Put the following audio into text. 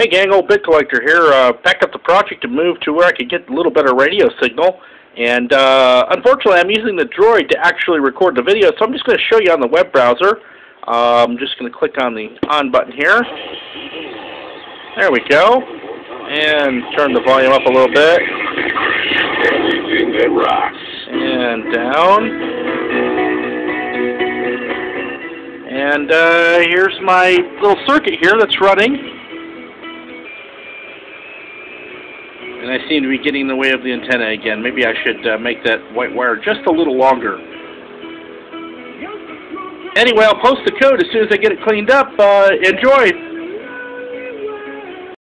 Hey gang, old bit collector here. Uh, packed up the project to move to where I could get a little better radio signal. And uh, unfortunately, I'm using the Droid to actually record the video, so I'm just going to show you on the web browser. Uh, I'm just going to click on the on button here. There we go. And turn the volume up a little bit. And down. And uh, here's my little circuit here that's running. And I seem to be getting in the way of the antenna again. Maybe I should uh, make that white wire just a little longer. Anyway, I'll post the code as soon as I get it cleaned up. Uh, enjoy!